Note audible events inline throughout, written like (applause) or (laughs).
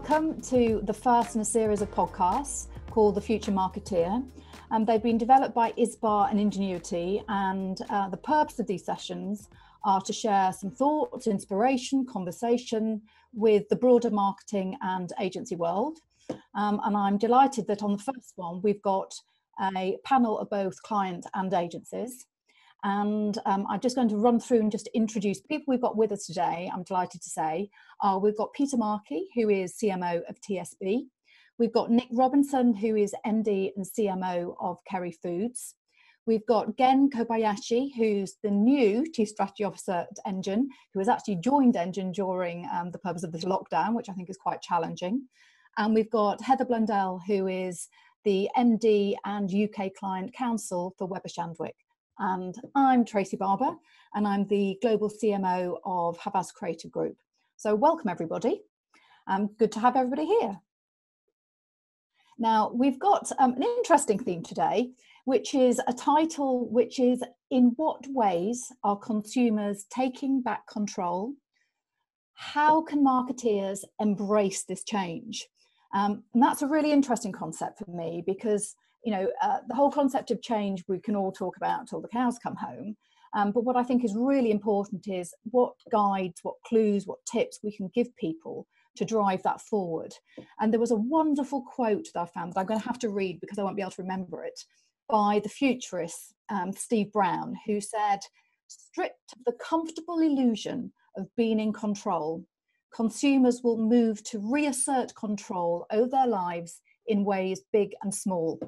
welcome to the first in a series of podcasts called The Future Marketeer. Um, they've been developed by ISBA and Ingenuity, and uh, the purpose of these sessions are to share some thoughts, inspiration, conversation with the broader marketing and agency world. Um, and I'm delighted that on the first one, we've got a panel of both clients and agencies. And um, I'm just going to run through and just introduce people we've got with us today. I'm delighted to say uh, we've got Peter Markey, who is CMO of TSB. We've got Nick Robinson, who is MD and CMO of Kerry Foods. We've got Gen Kobayashi, who's the new Chief Strategy Officer at Engine, who has actually joined Engine during um, the purpose of this lockdown, which I think is quite challenging. And we've got Heather Blundell, who is the MD and UK Client Counsel for Weber Shandwick. And I'm Tracy Barber, and I'm the Global CMO of Havas Creative Group. So, welcome everybody. Um, good to have everybody here. Now, we've got um, an interesting theme today, which is a title which is In What Ways Are Consumers Taking Back Control? How can marketeers embrace this change? Um, and that's a really interesting concept for me because you know, uh, the whole concept of change we can all talk about till the cows come home. Um, but what I think is really important is what guides, what clues, what tips we can give people to drive that forward. And there was a wonderful quote that I found that I'm going to have to read because I won't be able to remember it by the futurist um, Steve Brown, who said, Stripped of the comfortable illusion of being in control, consumers will move to reassert control over their lives in ways big and small.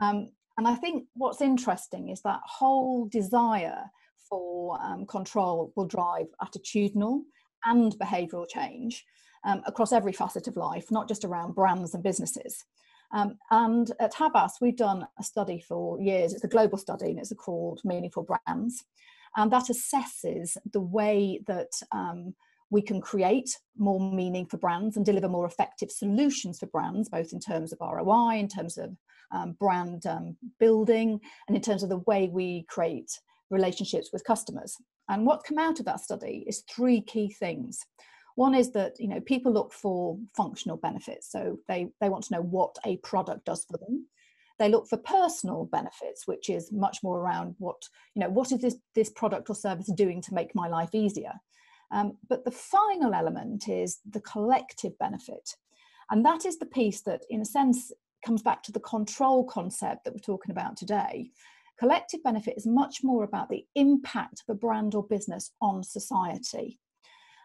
Um, and I think what's interesting is that whole desire for um, control will drive attitudinal and behavioural change um, across every facet of life, not just around brands and businesses. Um, and at Havas, we've done a study for years. It's a global study and it's called Meaningful Brands. And that assesses the way that um, we can create more meaning for brands and deliver more effective solutions for brands, both in terms of ROI, in terms of um, brand um, building, and in terms of the way we create relationships with customers. And what come out of that study is three key things. One is that you know people look for functional benefits, so they they want to know what a product does for them. They look for personal benefits, which is much more around what you know what is this this product or service doing to make my life easier. Um, but the final element is the collective benefit. And that is the piece that, in a sense, comes back to the control concept that we're talking about today. Collective benefit is much more about the impact of a brand or business on society.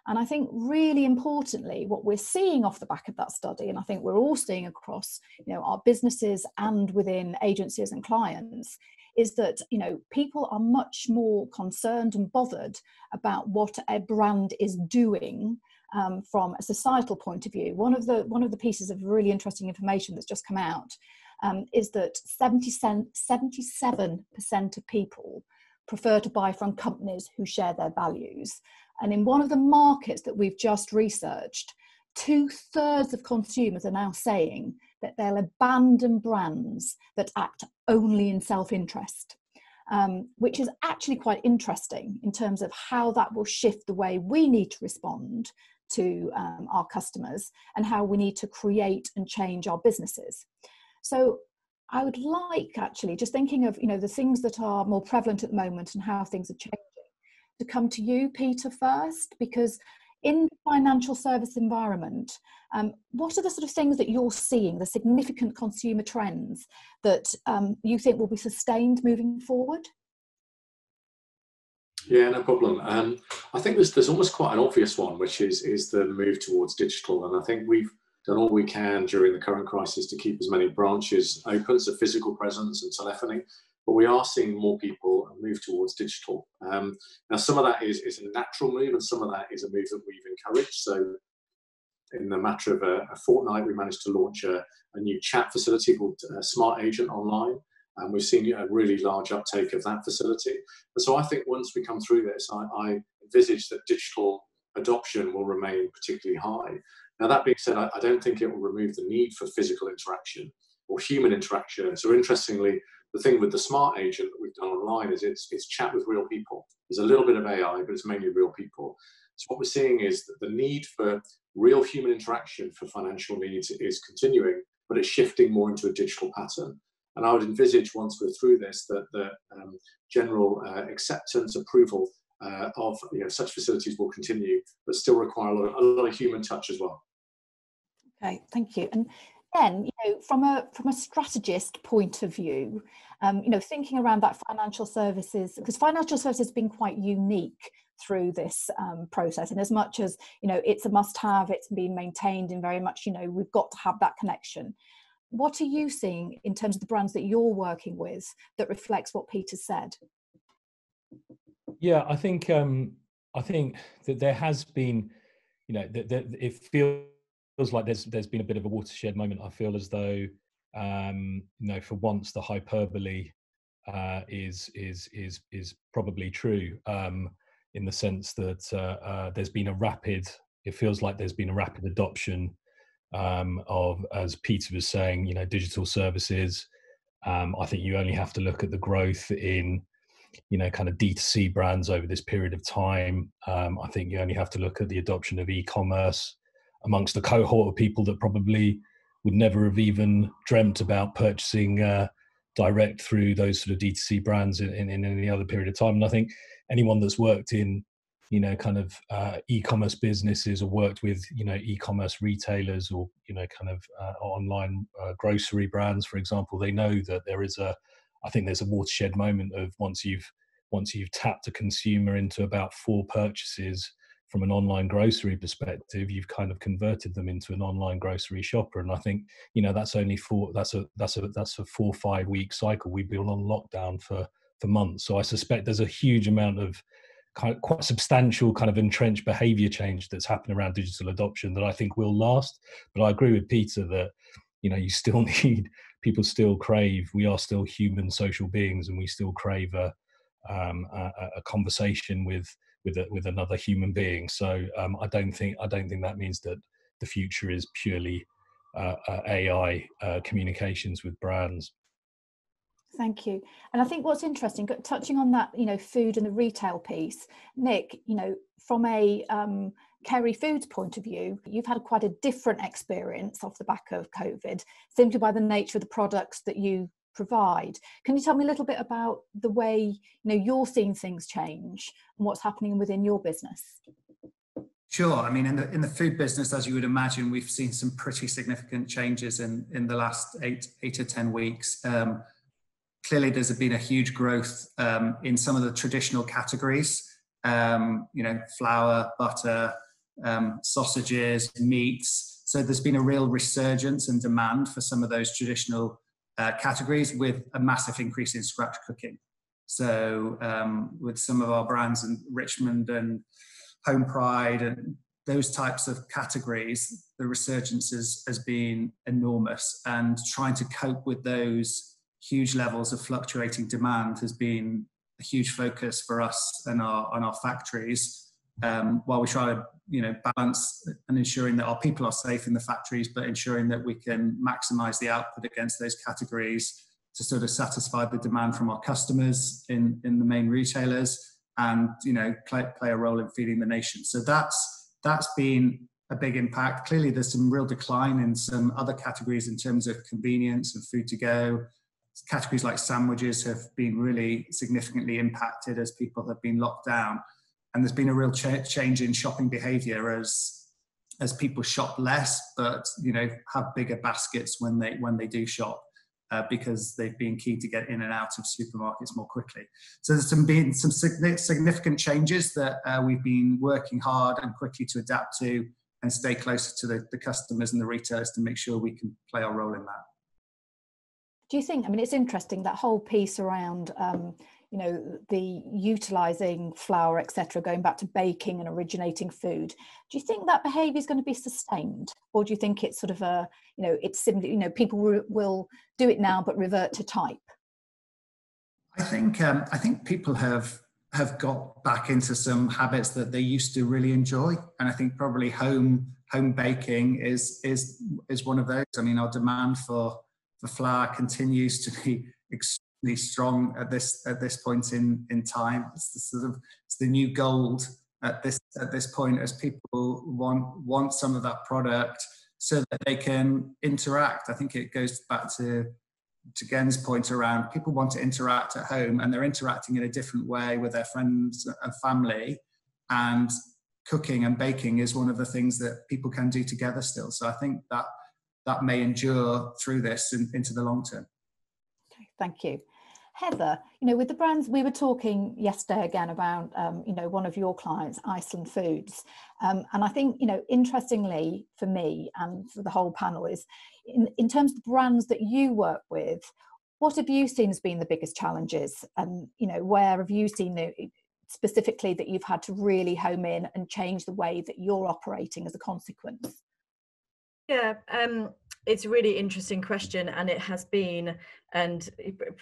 And I think really importantly, what we're seeing off the back of that study, and I think we're all seeing across you know, our businesses and within agencies and clients, is that you know people are much more concerned and bothered about what a brand is doing um, from a societal point of view. One of the one of the pieces of really interesting information that's just come out um, is that 77% of people prefer to buy from companies who share their values. And in one of the markets that we've just researched, two thirds of consumers are now saying that they'll abandon brands that act only in self interest. Um, which is actually quite interesting in terms of how that will shift the way we need to respond to um, our customers and how we need to create and change our businesses. So I would like actually just thinking of you know the things that are more prevalent at the moment and how things are changing to come to you, Peter, first, because in the financial service environment, um, what are the sort of things that you're seeing, the significant consumer trends that um, you think will be sustained moving forward? Yeah, no problem. Um, I think there's there's almost quite an obvious one, which is is the move towards digital, and I think we've done all we can during the current crisis to keep as many branches open, so physical presence and telephony. But we are seeing more people move towards digital. Um, now, some of that is, is a natural move, and some of that is a move that we've encouraged. So, in the matter of a, a fortnight, we managed to launch a, a new chat facility called uh, Smart Agent Online, and we've seen a really large uptake of that facility. And so I think once we come through this, I, I envisage that digital adoption will remain particularly high. Now, that being said, I, I, don't think it will remove the need for physical interaction or human interaction. So, interestingly, the thing with the smart agent that we've done online is it's, it's chat with real people. There's a little bit of AI, but it's mainly real people. So what we're seeing is that the need for real human interaction for financial needs is continuing, but it's shifting more into a digital pattern. And I would envisage once we're through this that the um, general uh, acceptance, approval uh, of you know, such facilities will continue, but still require a lot, of, a lot of human touch as well. Okay, thank you. And then, you know, from a from a strategist point of view, um, you know, thinking around that financial services because financial services has been quite unique through this um, process, and as much as you know, it's a must-have, it's been maintained, and very much, you know, we've got to have that connection. What are you seeing in terms of the brands that you're working with that reflects what Peter said? Yeah, I think um, I think that there has been, you know, that, that it feels like there's there's been a bit of a watershed moment. I feel as though, um, you know, for once the hyperbole uh, is is is is probably true um, in the sense that uh, uh, there's been a rapid. It feels like there's been a rapid adoption um, of, as Peter was saying, you know, digital services. Um, I think you only have to look at the growth in you know kind of d2c brands over this period of time um, i think you only have to look at the adoption of e-commerce amongst the cohort of people that probably would never have even dreamt about purchasing uh, direct through those sort of d2c brands in, in, in, any other period of time and i think anyone that's worked in you know kind of uh, e-commerce businesses or worked with you know e-commerce retailers or you know kind of uh, online uh, grocery brands for example they know that there is a I think there's a watershed moment of once you've once you've tapped a consumer into about four purchases from an online grocery perspective, you've kind of converted them into an online grocery shopper. And I think you know that's only four. That's a that's a that's a four five week cycle. We've been on lockdown for for months, so I suspect there's a huge amount of kind of quite substantial kind of entrenched behavior change that's happened around digital adoption that I think will last. But I agree with Peter that you know you still (laughs) need people still crave we are still human social beings and we still crave a um, a, a, conversation with with a, with another human being so um, i don't think i don't think that means that the future is purely uh, uh, ai uh, communications with brands Thank you. And I think what's interesting, touching on that, you know, food and the retail piece, Nick, you know, from a um, Kerry Foods point of view, you've had quite a different experience off the back of COVID, simply by the nature of the products that you provide. Can you tell me a little bit about the way you know you're seeing things change and what's happening within your business? Sure. I mean, in the in the food business, as you would imagine, we've seen some pretty significant changes in in the last eight eight to ten weeks. Um, clearly, there's been a huge growth um, in some of the traditional categories. Um, you know, flour, butter, um, sausages, meats. So there's been a real resurgence and demand for some of those traditional uh, categories with a massive increase in scratch cooking. So um, with some of our brands in Richmond and Home Pride and those types of categories, the resurgence has, has been enormous and trying to cope with those huge levels of fluctuating demand has been a huge focus for us and our, and our factories um, while we try to you know balance and ensuring that our people are safe in the factories but ensuring that we can maximize the output against those categories to sort of satisfy the demand from our customers in in the main retailers and you know play, play a role in feeding the nation. So that's that's been a big impact. Clearly there's some real decline in some other categories in terms of convenience and food to go categories like sandwiches have been really significantly impacted as people have been locked down. And there's been a real ch- change in shopping behavior as as people shop less but you know have bigger baskets when they when they do shop uh, because they've been key to get in and out of supermarkets more quickly. So there's some been some significant changes that uh, we've been working hard and quickly to adapt to and stay closer to the, the customers and the retailers to make sure we can play our role in that do you think i mean it's interesting that whole piece around um, you know the utilizing flour etc going back to baking and originating food. Do you think that behavior is going to be sustained? Or do you think it's sort of a you know it's simply you know people will, do it now but revert to type? I think um, i think people have have got back into some habits that they used to really enjoy. And i think probably home home baking is is is one of those. I mean our demand for for flour continues to be (laughs) extremely strong at this at this point in in time. It's the sort of it's the new gold at this at this point as people want want some of that product so that they can interact. I think it goes back to to Gen's point around people want to interact at home and they're interacting in a different way with their friends and family and cooking and baking is one of the things that people can do together still so i think that that may endure through this in, into the long term okay, thank you Heather, you know, with the brands, we were talking yesterday again about, um, you know, one of your clients, Iceland Foods. Um, and I think, you know, interestingly for me and for the whole panel is in, in terms of the brands that you work with, what have you seen as being the biggest challenges? And, you know, where have you seen the, specifically that you've had to really home in and change the way that you're operating as a consequence? Yeah, um, it's a really interesting question, and it has been and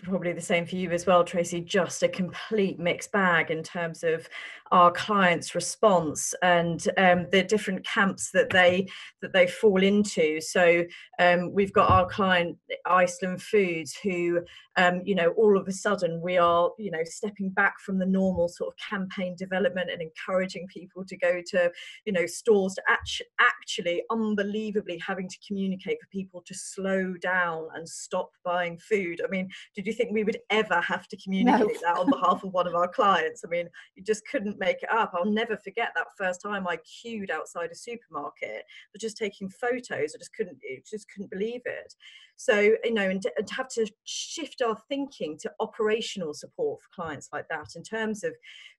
probably the same for you as well tracy just a complete mixed bag in terms of our clients response and um, the different camps that they that they fall into. So um, we've got our client iceland foods who um, you know all of a sudden we are you know stepping back from the normal sort of campaign development and encouraging people to go to you know stores to act- actually unbelievably having to communicate for people to slow down and stop buying food food. I mean, did you think we would ever have to communicate no. that on behalf of one of our (laughs) clients? I mean, you just couldn't make it up. I'll never forget that first time I queued outside a supermarket for just taking photos. I just couldn't, just couldn't believe it. So, you know, and to, and to have to shift our thinking to operational support for clients like that in terms of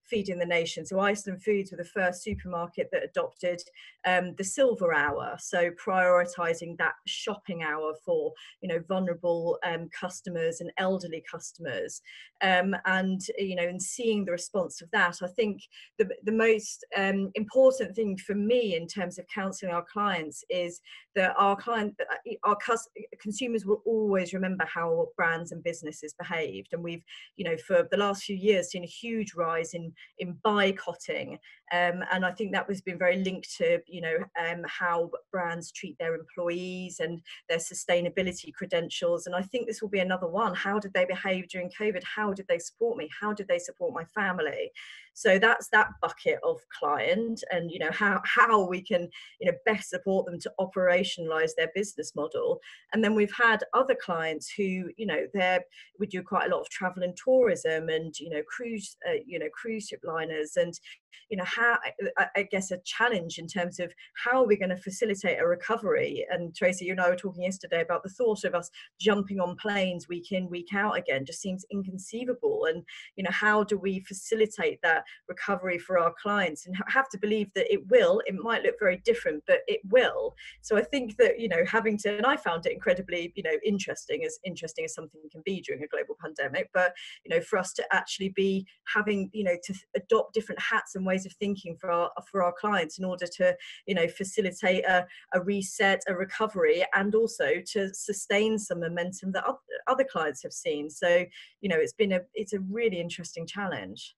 feeding the nation. So Iceland Foods were the first supermarket that adopted um, the silver hour, so prioritising that shopping hour for you know vulnerable um, customers and elderly customers, um, and you know and seeing the response of that. I think the the most um, important thing for me in terms of counselling our clients is that our client uh, our consumers will always remember how brands and businesses behaved, and we've you know for the last few years seen a huge rise in in boycotting um, and I think that was been very linked to you know um, how brands treat their employees and their sustainability credentials and I think this will be another one. How did they behave during COVID? How did they support me? How did they support my family so that's that bucket of client and you know how how we can you know best support them to operationalize their business model. And then we've had other clients who you know they're we do quite a lot of travel and tourism and you know cruise uh, you know cruise ship liners and you know how I, guess a challenge in terms of how are we going to facilitate a recovery? And tracy you and i were talking yesterday about the thought of us jumping on planes week in week out again. Just seems inconceivable. And you know how do we facilitate that recovery for our clients? And have to believe that it will. It might look very different but it will. So i think that you know having to and i found it incredibly you know interesting as interesting as something can be during a global pandemic. But you know for us to actually be having you know to adopt different hats and ways of thinking for our for our clients in order to you know facilitate a, a reset a recovery and also to sustain some momentum that other clients have seen so you know it's been a it's a really interesting challenge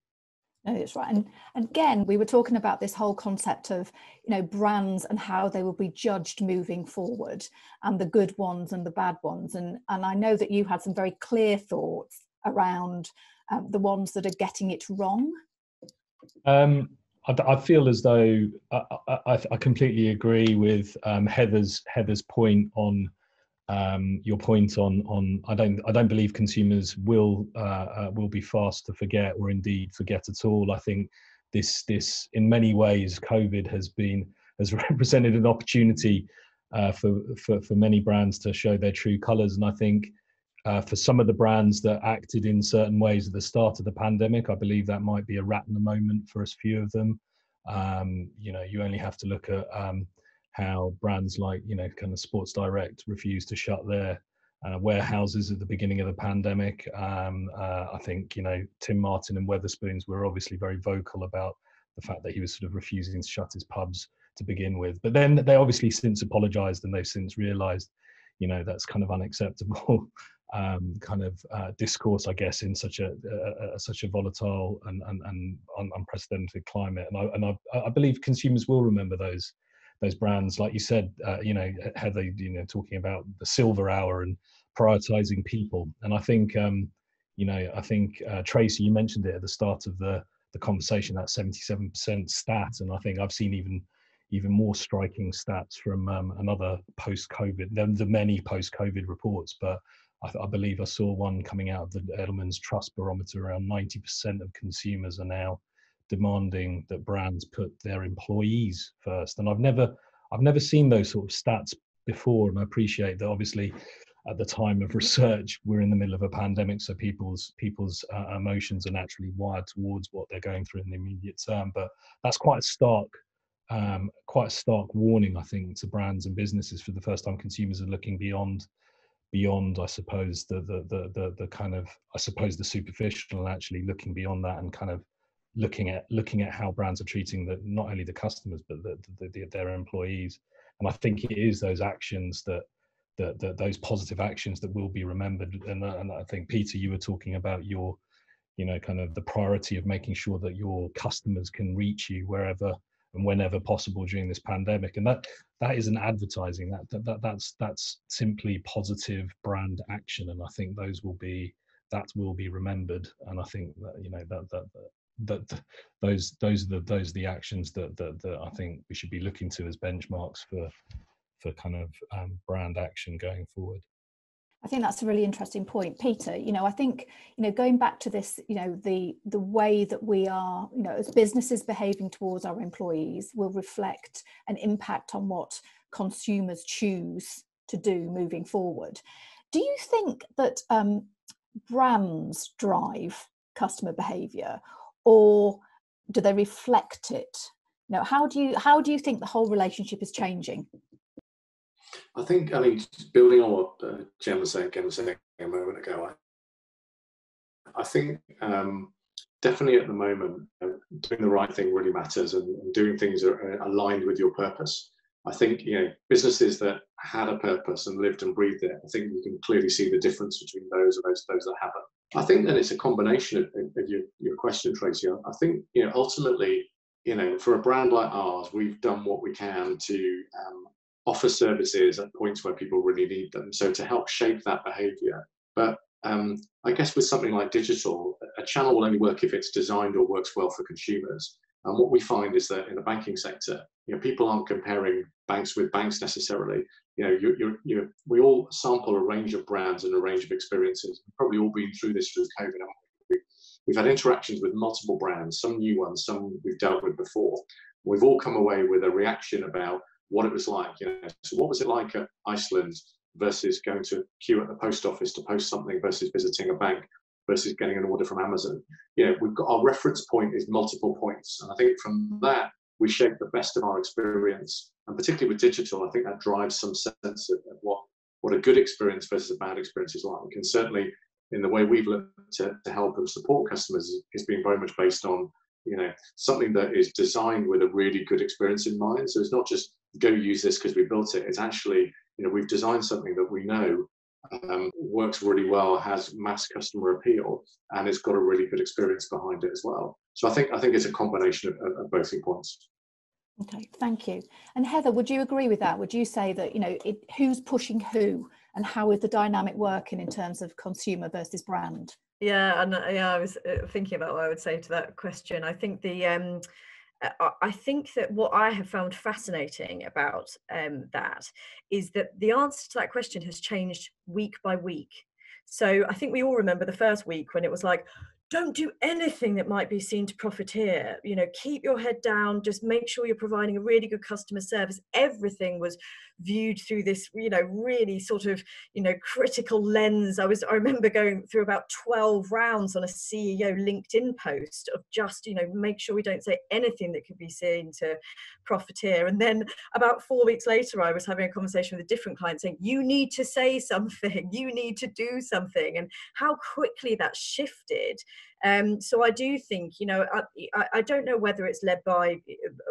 no, that's right. And, and again, we were talking about this whole concept of, you know, brands and how they will be judged moving forward and the good ones and the bad ones. And, and I know that you had some very clear thoughts around um, the ones that are getting it wrong. Um, I, I, feel as though I, I, I completely agree with um, Heather's Heather's point on um, your point on on I don't I don't believe consumers will uh, uh, will be fast to forget or indeed forget at all. I think this this in many ways COVID has been has (laughs) represented an opportunity uh, for, for for many brands to show their true colours, and I think. Uh, for some of the brands that acted in certain ways at the start of the pandemic, I believe that might be a Ratner moment for a few of them. Um, you know, you only have to look at um, how brands like you know kind of Sports Direct refused to shut their uh, warehouses at the beginning of the pandemic. Um, uh, I think you know Tim Martin and Wetherspoons were obviously very vocal about the fact that he was sort of refusing to shut his pubs to begin with. But then they obviously since apologised and they've since realised, you know, that's kind of unacceptable. (laughs) Um, kind of uh, discourse, I guess, in such a, a, a such a volatile and, and, and unprecedented climate, and I and I, I believe consumers will remember those those brands, like you said, uh, you know, Heather, you know, talking about the silver hour and prioritizing people. And I think, um, you know, I think uh, Tracy, you mentioned it at the start of the the conversation that 77% stat, and I think I've seen even even more striking stats from um, another post-COVID, the, the many post-COVID reports, but I, I, believe I saw one coming out of the Edelman's Trust Barometer. Around 90% of consumers are now demanding that brands put their employees first, and I've never I've never seen those sort of stats before, and I appreciate that. Obviously, at the time of research, we're in the middle of a pandemic, so people's people's uh, emotions are naturally wired towards what they're going through in the immediate term. But that's quite a stark, um, quite a stark warning, I think, to brands and businesses. For the first time, consumers are looking beyond, beyond, I suppose, the the the the, the kind of, I suppose, the superficial, and actually looking beyond that and kind of looking at looking at how brands are treating the not only the customers but the, the, the, their employees. And I think it is those actions that that, that those positive actions that will be remembered. And, uh, and I think Peter, you were talking about your, you know, kind of the priority of making sure that your customers can reach you wherever and whenever possible during this pandemic. And that that isn't advertising. That, that, that that's that's simply positive brand action. And I think those will be that will be remembered. And I think that you know that that, that those those are the those are the actions that, that that I think we should be looking to as benchmarks for for kind of um, brand action going forward. I think that's a really interesting point, Peter. You know, I think you know going back to this, you know, the the way that we are, you know, as businesses behaving towards our employees will reflect an impact on what consumers choose to do moving forward. Do you think that um, brands drive customer behaviour, or do they reflect it? You know, how do you how do you think the whole relationship is changing? I think, I mean, building on what uh, Jen was saying, was saying a moment ago, I, I think um, definitely at the moment, uh, doing the right thing really matters and, and doing things that are aligned with your purpose. I think, you know, businesses that had a purpose and lived and breathed it, I think you can clearly see the difference between those and those, those that haven't. I think that it's a combination of, of your, your question, Tracy. I think, you know, ultimately, you know, for a brand like ours, we've done what we can to um, offer services at points where people really need them. So to help shape that behavior. But um, I guess with something like digital, a channel will only work if it's designed or works well for consumers. And what we find is that in the banking sector, you know, people aren't comparing banks with banks necessarily. You know, you, you, you, we all sample a range of brands and a range of experiences. We've probably all been through this through COVID. We've had interactions with multiple brands, some new ones, some we've dealt with before. We've all come away with a reaction about what it was like. You know, so what was it like at Iceland versus going to queue at the post office to post something versus visiting a bank versus getting an order from Amazon. You know, we've got our reference point is multiple points, and I think from that we shape the best of our experience. And particularly with digital, I think that drives some sense of, of what what a good experience versus a bad experience is like. And certainly in the way we've looked to, to help and support customers is being very much based on you know something that is designed with a really good experience in mind. So it's not just go use this because we built it. It's actually you know we've designed something that we know um, works really well has mass customer appeal and it's got a really good experience behind it as well. So i think i think it's a combination of, of both points okay thank you. And heather would you agree with that? Would you say that you know it, who's pushing who and how is the dynamic working in terms of consumer versus brand yeah, and uh, yeah, I was uh, thinking about what I would say to that question. I think the um, uh, I think that what I have found fascinating about um, that is that the answer to that question has changed week by week. So I think we all remember the first week when it was like, don't do anything that might be seen to profiteer. You know keep your head down just make sure you're providing a really good customer service. Everything was viewed through this you know really sort of you know critical lens. I was i remember going through about 12 rounds on a ceo linkedin post of just you know make sure we don't say anything that could be seen to profiteer. And then about four weeks later i was having a conversation with a different client saying you need to say something. (laughs) You need to do something. And how quickly that shifted um, so I do think, you know, I, I, don't know whether it's led by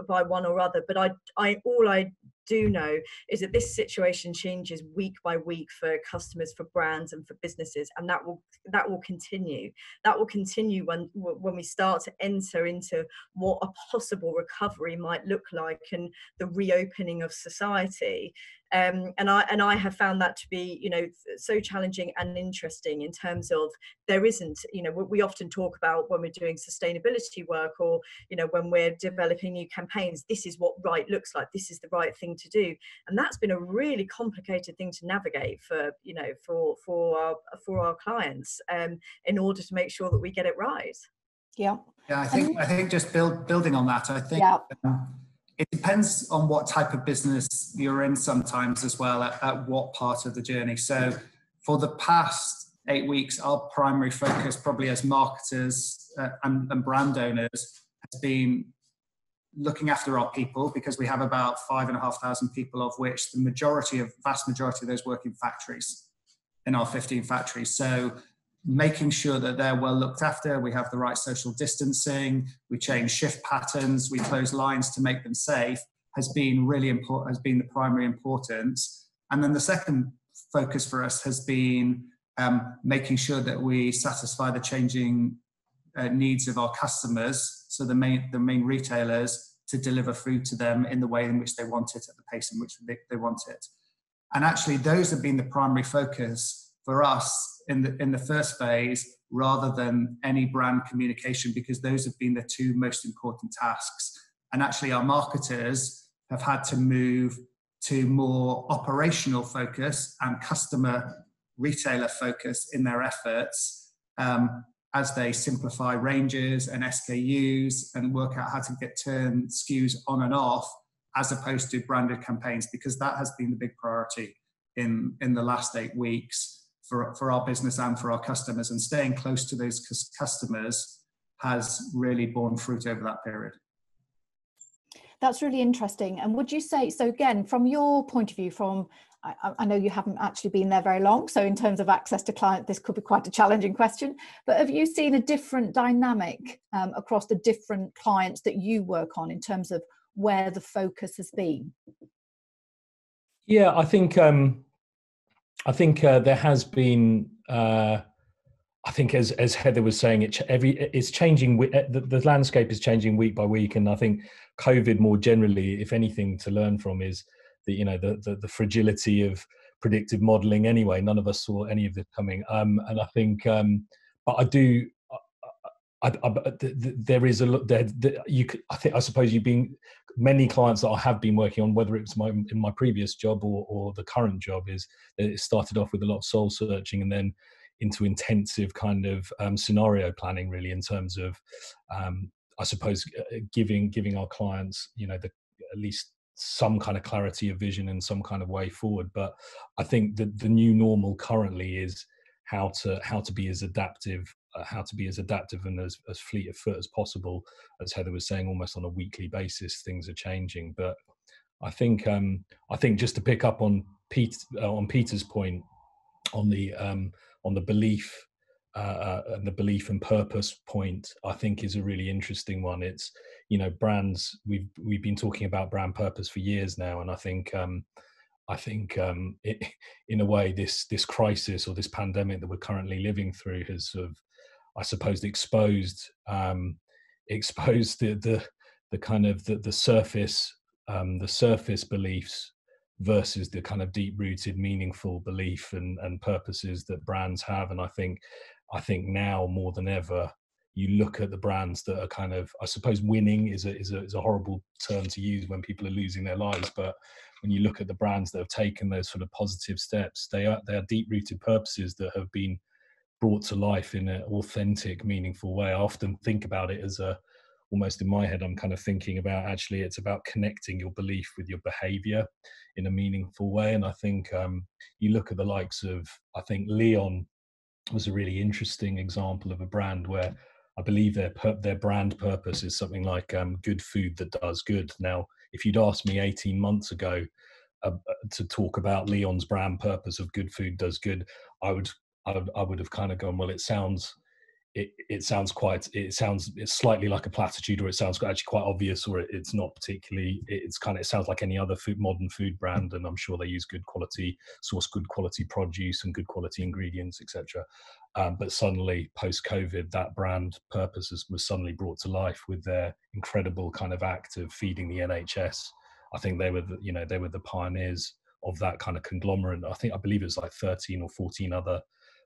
by one or other, but I, I all I do know is that this situation changes week by week for customers, for brands, and for businesses, and that will that will continue. That will continue when when we start to enter into what a possible recovery might look like and the reopening of society. Um, and I and I have found that to be you know so challenging and interesting in terms of there isn't you know we often talk about when we're doing sustainability work or you know when we're developing new campaigns this is what right looks like this is the right thing to do. And that's been a really complicated thing to navigate for you know for for our for our clients um, in order to make sure that we get it right. Yeah. Yeah i think i think just build, building on that i think yeah. um, it depends on what type of business you're in sometimes as well at, at what part of the journey. So for the past eight weeks our primary focus probably as marketers uh, and, and brand owners has been looking after our people because we have about five and a half thousand people of which the majority of vast majority of those work in factories in our 15 factories. So making sure that they're well looked after. We have the right social distancing. We change shift patterns. We close lines to make them safe has been really important has been the primary importance. And then the second focus for us has been um, making sure that we satisfy the changing uh, needs of our customers so the main the main retailers to deliver food to them in the way in which they want it at the pace in which they, they want it. And actually those have been the primary focus for us in the in the first phase rather than any brand communication because those have been the two most important tasks. And actually our marketers have had to move to more operational focus and customer retailer focus in their efforts um, as they simplify ranges and SKUs and work out how to get turn SKUs on and off, as opposed to branded campaigns, because that has been the big priority in, in the last eight weeks for, for our business and for our customers. And staying close to those customers has really borne fruit over that period. That's really interesting. And would you say, so again, from your point of view, from I, I, know you haven't actually been there very long, so in terms of access to client, this could be quite a challenging question. But have you seen a different dynamic um, across the different clients that you work on in terms of where the focus has been? Yeah, I think um, I think uh, there has been. Uh, I think, as as Heather was saying, it every it's changing. The, the landscape is changing week by week, and I think COVID more generally, if anything, to learn from is the you know the, the, the fragility of predictive modeling. Anyway, none of us saw any of it coming, um, and I think, um, but I do. I, I, there is a look there. You, could, I think, I suppose you've been many clients that I have been working on, whether it's my in my previous job or, or the current job, is it started off with a lot of soul searching and then into intensive kind of um, scenario planning, really, in terms of, um, I suppose, uh, giving giving our clients, you know, the at least some kind of clarity of vision and some kind of way forward but i think that the new normal currently is how to how to be as adaptive uh, how to be as adaptive and as, as fleet of foot as possible. As heather was saying almost on a weekly basis things are changing. But i think um i think just to pick up on pete uh, on peter's point on the um on the belief uh, uh, and the belief and purpose point i think is a really interesting one. It's you know brands we've we've been talking about brand purpose for years now and i think um i think um it, (laughs) in a way this this crisis or this pandemic that we're currently living through has sort of i suppose exposed um (laughs) exposed the the the kind of the, the surface um the surface beliefs versus the kind of deep rooted meaningful belief and and purposes that brands have. And i think i think now more than ever you look at the brands that are kind of i suppose winning is a, is a is a horrible term to use when people are losing their lives but when you look at the brands that have taken those sort of positive steps they are they are deep rooted purposes that have been brought to life in an authentic meaningful way i often think about it as a almost in my head i'm kind of thinking about actually it's about connecting your belief with your behavior in a meaningful way and i think um, you look at the likes of i think leon was a really interesting example of a brand where I believe their their brand purpose is something like um, "good food that does good." Now, if you'd asked me 18 months ago uh, to talk about Leon's brand purpose of "good food does good," I would I would, I would have kind of gone, "Well, it sounds it, it sounds quite it sounds it's slightly like a platitude or it sounds actually quite obvious or it, it's not particularly it's kind of it sounds like any other food modern food brand and i'm sure they use good quality source good quality produce and good quality ingredients etc um, but suddenly post covid that brand purpose was suddenly brought to life with their incredible kind of act of feeding the nhs i think they were the, you know they were the pioneers of that kind of conglomerate. I think I believe it was like 13 or 14 other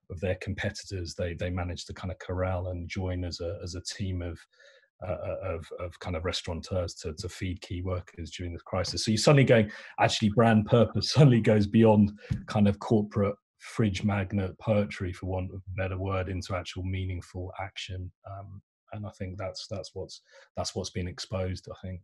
of their competitors. They they managed to kind of corral and join as a as a team of uh, of, of kind of restaurateurs to, to feed key workers during the crisis. So you're suddenly going, actually, brand purpose (laughs) suddenly goes beyond kind of corporate fridge magnet poetry, for want of a better word, into actual meaningful action. Um, and I think that's that's what's that's what's been exposed. I think.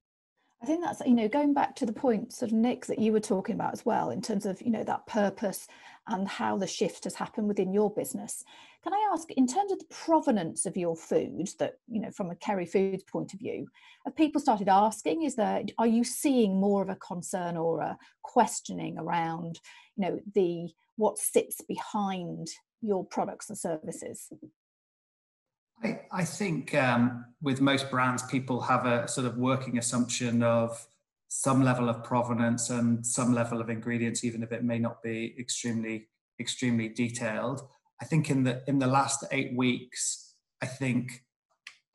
I think that's you know going back to the point sort of Nick that you were talking about as well in terms of you know that purpose and how the shift has happened within your business. Can I ask in terms of the provenance of your food that you know from a Kerry Foods point of view, have people started asking? Is there are you seeing more of a concern or a questioning around you know the what sits behind your products and services? I, I think um, with most brands, people have a sort of working assumption of some level of provenance and some level of ingredients, even if it may not be extremely extremely detailed. I think in the in the last eight weeks, I think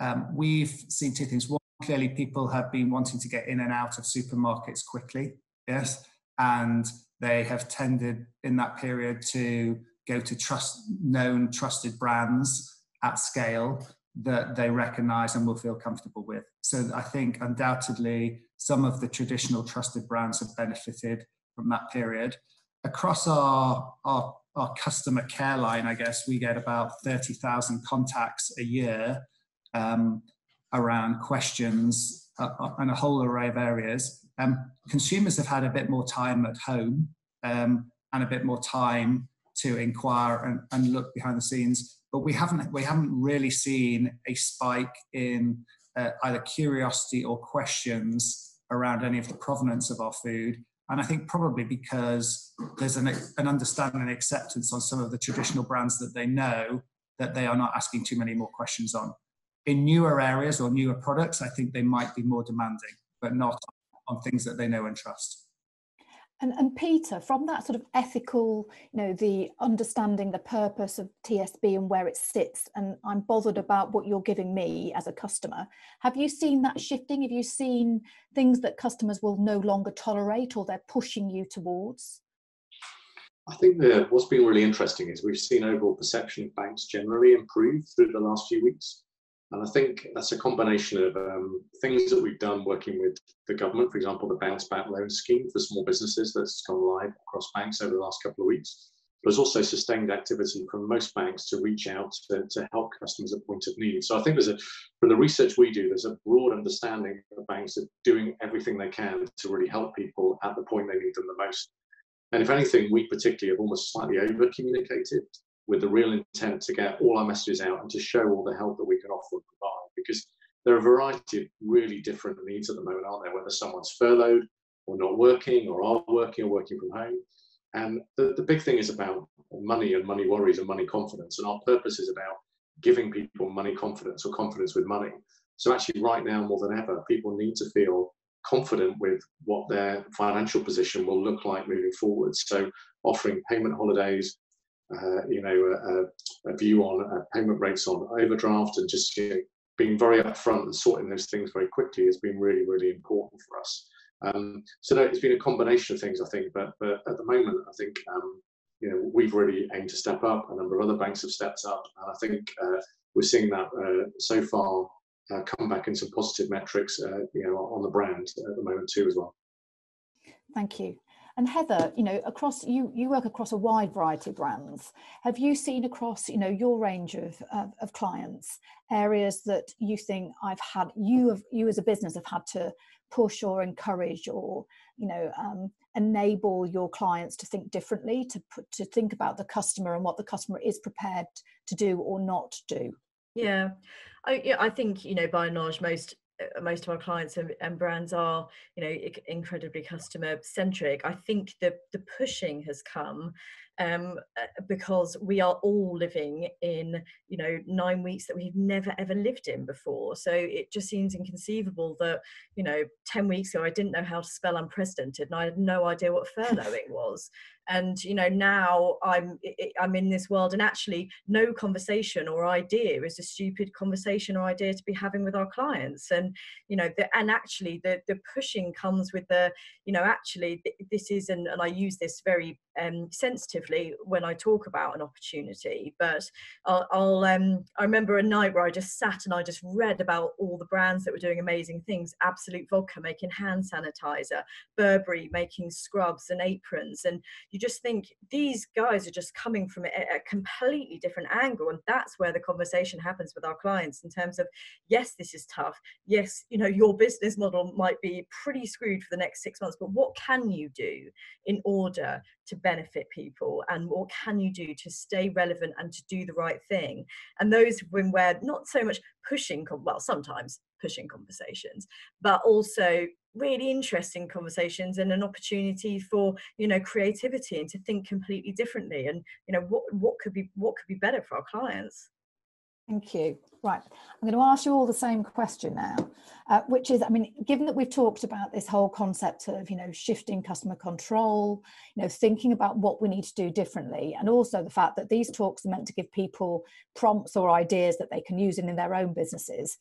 um, we've seen two things. One, clearly, people have been wanting to get in and out of supermarkets quickly. Yes, and they have tended in that period to go to trust known trusted brands at scale that they recognize and will feel comfortable with. So I think undoubtedly some of the traditional trusted brands have benefited from that period. Across our, our, our customer care line, I guess we get about 30,000 contacts a year um, around questions uh, uh, and a whole array of areas. Um, consumers have had a bit more time at home um, and a bit more time to inquire and, and look behind the scenes but we haven't we haven't really seen a spike in uh, either curiosity or questions around any of the provenance of our food. And I think probably because there's an, an understanding and acceptance on some of the traditional brands that they know that they are not asking too many more questions on. In newer areas or newer products, I think they might be more demanding, but not on things that they know and trust. And, and Peter, from that sort of ethical, you know, the understanding the purpose of TSB and where it sits, and I'm bothered about what you're giving me as a customer, have you seen that shifting? Have you seen things that customers will no longer tolerate or they're pushing you towards? I think what's been really interesting is we've seen overall perception of banks generally improve through the last few weeks. And I think that's a combination of um, things that we've done working with the government, for example, the bounce back loan scheme for small businesses that's gone live across banks over the last couple of weeks. There's also sustained activity from most banks to reach out to, to help customers at point of need. So I think there's a, for the research we do, there's a broad understanding that banks are doing everything they can to really help people at the point they need them the most. And if anything, we particularly have almost slightly over communicated with the real intent to get all our messages out and to show all the help that we can offer and provide. Because there are a variety of really different needs at the moment, aren't there? Whether someone's furloughed or not working or are working or working from home. And the, the big thing is about money and money worries and money confidence. And our purpose is about giving people money confidence or confidence with money. So actually right now more than ever, people need to feel confident with what their financial position will look like moving forward. So offering payment holidays, uh, you know, a, a view on uh, payment rates on overdraft and just you know, being very upfront and sorting those things very quickly has been really, really important for us. Um, so it's been a combination of things, I think. But but at the moment, I think um, you know we've really aimed to step up. A number of other banks have stepped up, and I think uh, we're seeing that uh, so far uh, come back in some positive metrics, uh, you know, on the brand at the moment too as well. Thank you. And Heather, you know, across you you work across a wide variety of brands. Have you seen across you know your range of of, of clients areas that you think I've had you have you as a business have had to push or encourage or you know um, enable your clients to think differently to put to think about the customer and what the customer is prepared to do or not do yeah I, yeah, I think you know by and large most Uh, most of our clients and, and brands are you know incredibly customer centric i think the the pushing has come um, uh, because we are all living in you know nine weeks that we've never ever lived in before. So it just seems inconceivable that you know 10 weeks ago i didn't know how to spell unprecedented and i had no idea what furloughing was. And you know now i'm i'm in this world and actually no conversation or idea is a stupid conversation or idea to be having with our clients. And you know the, and actually the the pushing comes with the you know actually this is and, and i use this very um, sensitively when i talk about an opportunity but I'll, I'll um, i remember a night where i just sat and i just read about all the brands that were doing amazing things Absolut vodka making hand sanitizer burberry making scrubs and aprons and you just think these guys are just coming from a, a, completely different angle and that's where the conversation happens with our clients in terms of yes this is tough. Yes you know your business model might be pretty screwed for the next six months but what can you do in order to benefit people and what can you do to stay relevant and to do the right thing? And those when we're not so much pushing well sometimes pushing conversations but also really interesting conversations and an opportunity for you know creativity and to think completely differently and you know what what could be what could be better for our clients Thank you. Right, I'm going to ask you all the same question now, uh, which is, I mean, given that we've talked about this whole concept of, you know, shifting customer control, you know, thinking about what we need to do differently, and also the fact that these talks are meant to give people prompts or ideas that they can use in, in their own businesses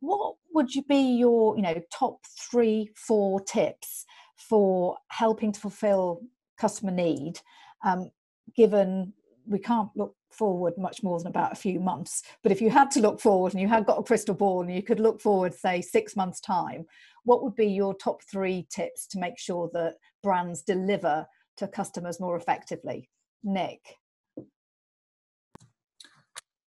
what would you be your you know top three four tips for helping to fulfill customer need um, given we can't look forward much more than about a few months. But if you had to look forward and you had got a crystal ball and you could look forward say six months time what would be your top three tips to make sure that brands deliver to customers more effectively? Nick?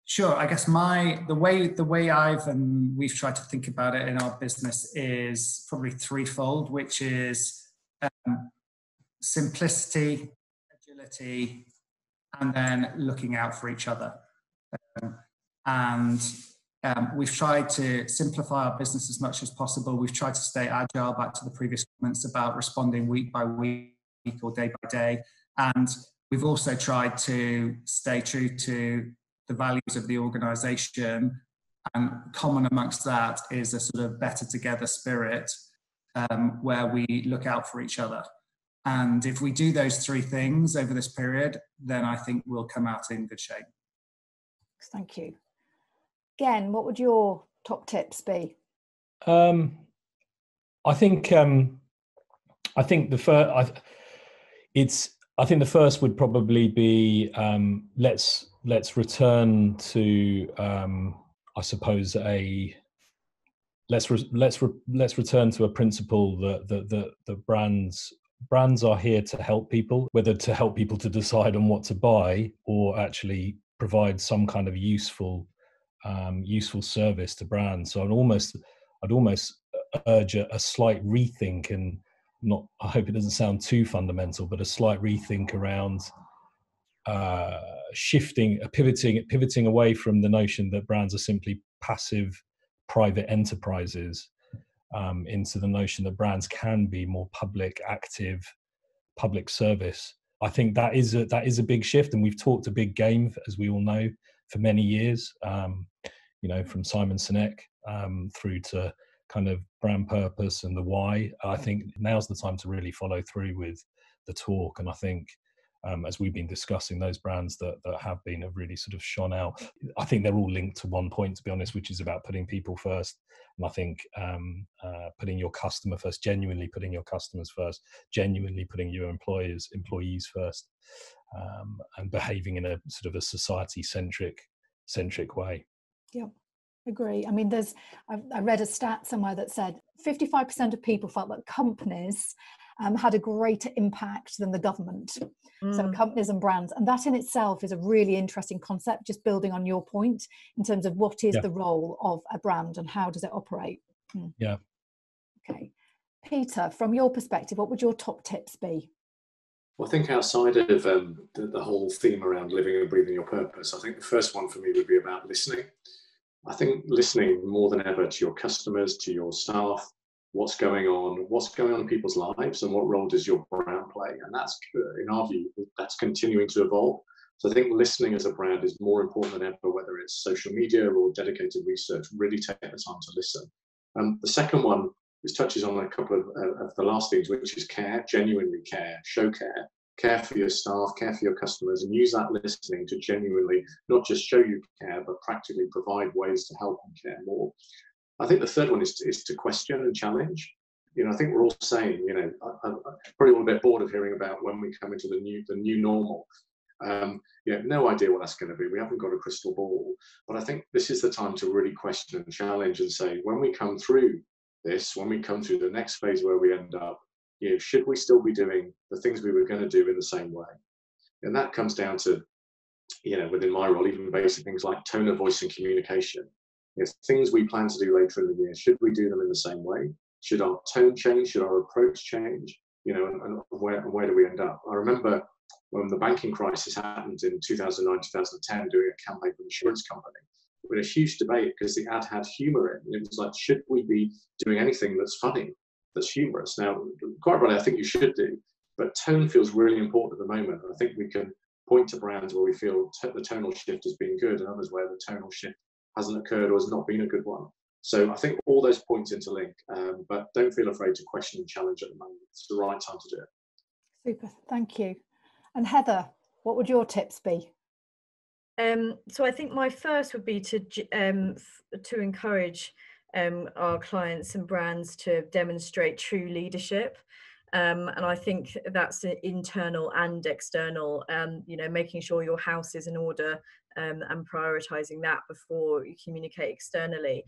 Sure. I guess my the way the way I've and we've tried to think about it in our business is probably threefold, which is um, simplicity, agility, and then looking out for each other. Um, and um, we've tried to simplify our business as much as possible. We've tried to stay agile. Back to the previous comments about responding week by week or day by day, and we've also tried to stay true to the values of the organization. And common amongst that is a sort of better together spirit um, where we look out for each other. And if we do those three things over this period, then I think we'll come out in good shape. Thank you. Again, what would your top tips be? Um, I think um, I think the first it's I think the first would probably be um, let's let's return to um, I suppose a let's re- let's re- let's return to a principle that the the the brands brands are here to help people whether to help people to decide on what to buy or actually provide some kind of useful um, useful service to brands. So i'd almost i'd almost urge a, a slight rethink and not i hope it doesn't sound too fundamental but a slight rethink around uh, shifting, uh, pivoting, pivoting away from the notion that brands are simply passive private enterprises um, into the notion that brands can be more public, active, public service. I think that is a, that is a big shift, and we've talked a big game, as we all know, for many years. Um, you know, from Simon Sinek um, through to kind of brand purpose and the why. I think now's the time to really follow through with the talk, and I think um, as we've been discussing, those brands that, that have been have really sort of shone out. I think they're all linked to one point, to be honest, which is about putting people first. And I think um, uh, putting your customer first, genuinely putting your customers first, genuinely putting your employers employees first, um, and behaving in a sort of a society centric centric way. Yeah agree. I mean, there's, I, I, read a stat somewhere that said 55% of people felt that companies um, had a greater impact than the government. Mm. So companies and brands, and that in itself is a really interesting concept. Just building on your point in terms of what is yeah. the role of a brand and how does it operate. Mm. Yeah. Okay, Peter, from your perspective, what would your top tips be? Well, I think outside of um, the, the whole theme around living and breathing your purpose, I think the first one for me would be about listening. I think listening more than ever to your customers, to your staff, what's going on, what's going on in people's lives, and what role does your brand play? And that's, in our view, that's continuing to evolve. So I think listening as a brand is more important than ever, whether it's social media or dedicated research. Really take the time to listen. Um, the second one which touches on a couple of, uh, of the last things, which is care, genuinely care, show care, care for your staff, care for your customers, and use that listening to genuinely not just show you care, but practically provide ways to help and care more. I think the third one is to, is to question and challenge. You know, I think we're all saying, you know, I, am probably a bit bored of hearing about when we come into the new the new normal. Um, you no idea what that's going to be. We haven't got a crystal ball, but I think this is the time to really question and challenge and say, when we come through this, when we come through the next phase where we end up, you know, should we still be doing the things we were going to do in the same way? And that comes down to, you know, within my role, even basic things like tone of voice and communication. You know, things we plan to do later in the year, should we do them in the same way? Should our tone change? Should our approach change? You know, and, and where, where do we end up? I remember when the banking crisis happened in 2009, 2010, doing a campaign for an insurance company we had a huge debate because the ad had humor in. It It was like, should we be doing anything that's funny, that's humorous? Now, quite rightly, I think you should do, but tone feels really important at the moment. I think we can point to brands where we feel t- the tonal shift has been good, and others where the tonal shift hasn't occurred or has not been a good one. So I think all those points interlink, um, but don't feel afraid to question and challenge at the moment. It's the right time to do it. Super, thank you. And Heather, what would your tips be? Um, so I think my first would be to um, to encourage um, our clients and brands to demonstrate true leadership. Um, and I think that's internal and external. Um, you know, making sure your house is in order um, and prioritizing that before you communicate externally,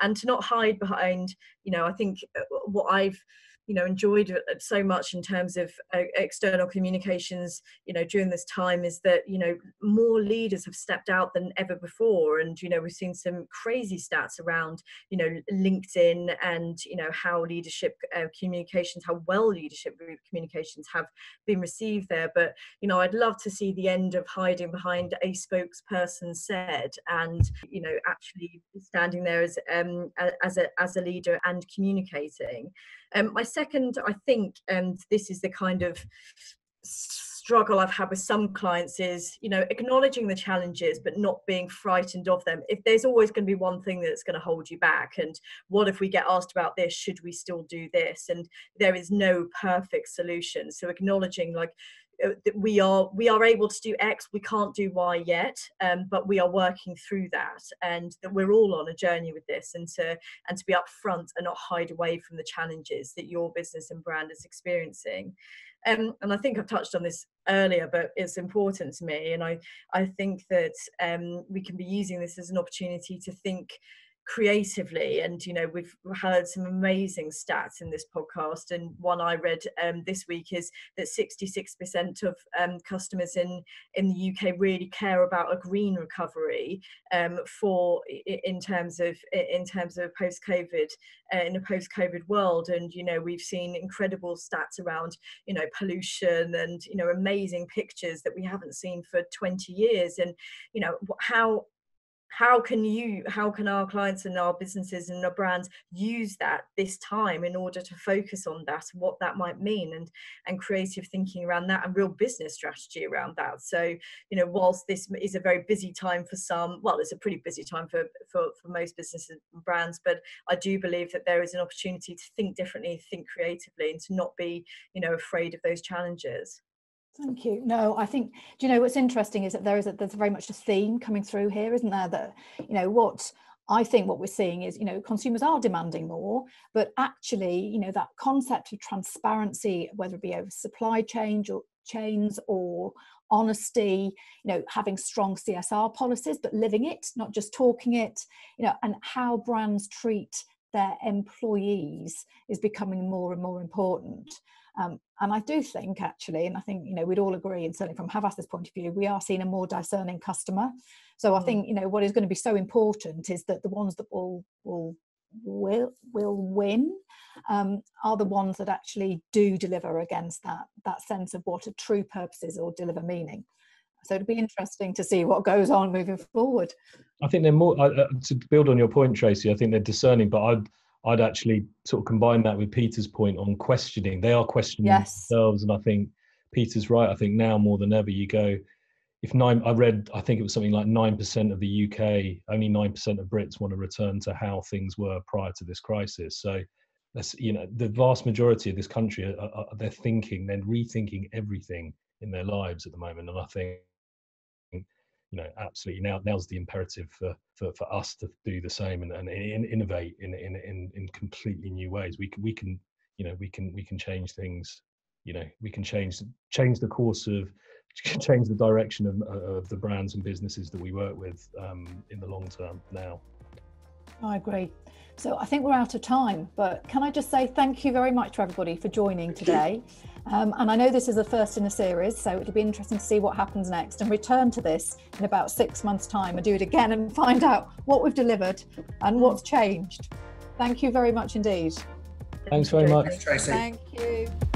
and to not hide behind. You know, I think uh, what I've you know enjoyed so much in terms of uh, external communications you know during this time is that you know more leaders have stepped out than ever before. And you know we've seen some crazy stats around you know linkedin and you know how leadership uh, communications how well leadership communications have been received there. But you know i'd love to see the end of hiding behind a spokesperson said and you know actually standing there as um as a as a leader and communicating um, my second, I think, and this is the kind of struggle I've had with some clients is, you know, acknowledging the challenges but not being frightened of them. If there's always going to be one thing that's going to hold you back, and what if we get asked about this? Should we still do this? And there is no perfect solution. So acknowledging, like, we are we are able to do x we can't do y yet um, but we are working through that and that we're all on a journey with this and to and to be upfront and not hide away from the challenges that your business and brand is experiencing um, and I think I've touched on this earlier, but it's important to me. And I, I think that um, we can be using this as an opportunity to think creatively and you know we've heard some amazing stats in this podcast and one i read um, this week is that 66% of um, customers in in the uk really care about a green recovery um, for in terms of in terms of post covid uh, in a post covid world. And you know we've seen incredible stats around you know pollution and you know amazing pictures that we haven't seen for 20 years. And you know how how can you how can our clients and our businesses and our brands use that this time in order to focus on that what that might mean and and creative thinking around that and real business strategy around that? So you know whilst this is a very busy time for some well it's a pretty busy time for for, for most businesses and brands but i do believe that there is an opportunity to think differently think creatively and to not be you know afraid of those challenges Thank you. No, I think do you know what's interesting is that there is a, there's very much a theme coming through here, isn't there? That you know what I think what we're seeing is you know consumers are demanding more, but actually you know that concept of transparency, whether it be over supply chain or chains or honesty, you know, having strong CSR policies, but living it, not just talking it, you know, and how brands treat their employees is becoming more and more important. Um, and I do think actually, and I think you know we'd all agree, and certainly from Havas's point of view, we are seeing a more discerning customer. So I mm. think you know what is going to be so important is that the ones that will will will will win um, are the ones that actually do deliver against that that sense of what a true purpose is or deliver meaning. So it'd be interesting to see what goes on moving forward. I think they're more uh, to build on your point, Tracy. I think they're discerning, but I'd I'd actually sort of combine that with Peter's point on questioning. They are questioning Yes. themselves, and I think Peter's right. I think now more than ever, you go. If nine, I read, I think it was something like nine percent of the UK, only nine percent of Brits want to return to how things were prior to this crisis. So, that's you know, the vast majority of this country, are, are, they're thinking, they're rethinking everything in their lives at the moment, and I think you know absolutely. Now now's the imperative for for, for us to do the same and, and, and innovate in, in in in completely new ways. We can we can you know we can we can change things you know we can change change the course of (laughs) change the direction of, of the brands and businesses that we work with um, in the long term now I agree. So I think we're out of time, but can I just say thank you very much to everybody for joining today. Um, and I know this is the first in a series, so it'll be interesting to see what happens next and return to this in about six months' time and do it again and find out what we've delivered and what's changed. Thank you very much indeed. thanks very much Thanks, Tracy. Thank you.